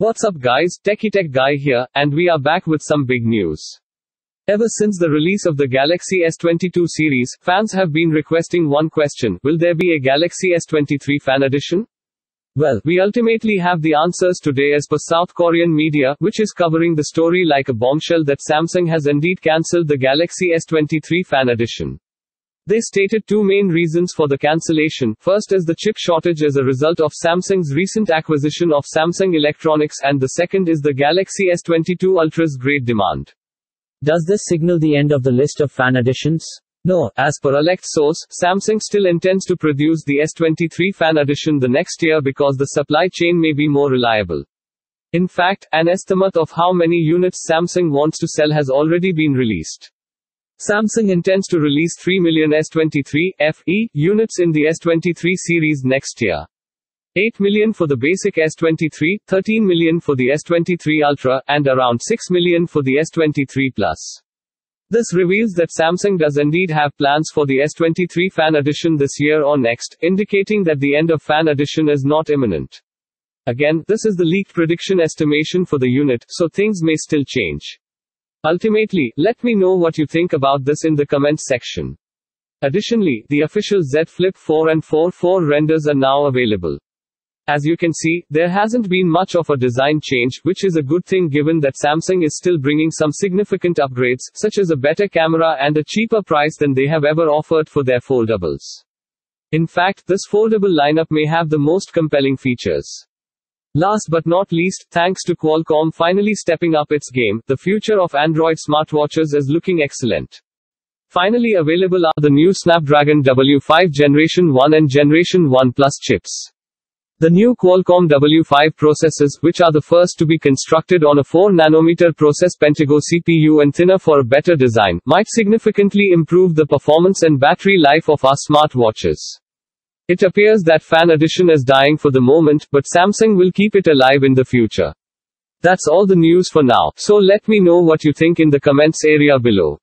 What's up guys, TekkiTechGuy here, and we are back with some big news. Ever since the release of the Galaxy S22 series, fans have been requesting one question, will there be a Galaxy S23 fan edition? Well, we ultimately have the answers today as per South Korean media, which is covering the story like a bombshell that Samsung has indeed cancelled the Galaxy S23 fan edition. They stated two main reasons for the cancellation. First is the chip shortage as a result of Samsung's recent acquisition of Samsung Electronics, and the second is the Galaxy S22 Ultra's great demand. Does this signal the end of the list of fan editions? No, as per a leaked source, Samsung still intends to produce the S23 fan edition the next year because the supply chain may be more reliable. In fact, an estimate of how many units Samsung wants to sell has already been released. Samsung intends to release 3 million S23 FE units in the S23 series next year. 8 million for the basic S23, 13 million for the S23 Ultra, and around 6 million for the S23 Plus. This reveals that Samsung does indeed have plans for the S23 Fan Edition this year or next, indicating that the end of Fan Edition is not imminent. Again, this is the leaked prediction estimation for the unit, so things may still change. Ultimately, let me know what you think about this in the comments section. Additionally, the official Z Flip 4 and 4 4 renders are now available. As you can see, there hasn't been much of a design change, which is a good thing given that Samsung is still bringing some significant upgrades, such as a better camera and a cheaper price than they have ever offered for their foldables. In fact, this foldable lineup may have the most compelling features. Last but not least, thanks to Qualcomm finally stepping up its game, the future of Android smartwatches is looking excellent. Finally available are the new Snapdragon W5 Generation 1 and Generation 1 Plus chips. The new Qualcomm W5 processors, which are the first to be constructed on a 4 nanometer process Pentago CPU and thinner for a better design, might significantly improve the performance and battery life of our smartwatches. It appears that Fan Edition is dying for the moment, but Samsung will keep it alive in the future. That's all the news for now, so let me know what you think in the comments area below.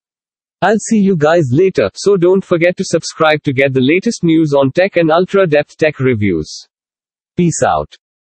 I'll see you guys later, so don't forget to subscribe to get the latest news on tech and ultra depth tech reviews. Peace out.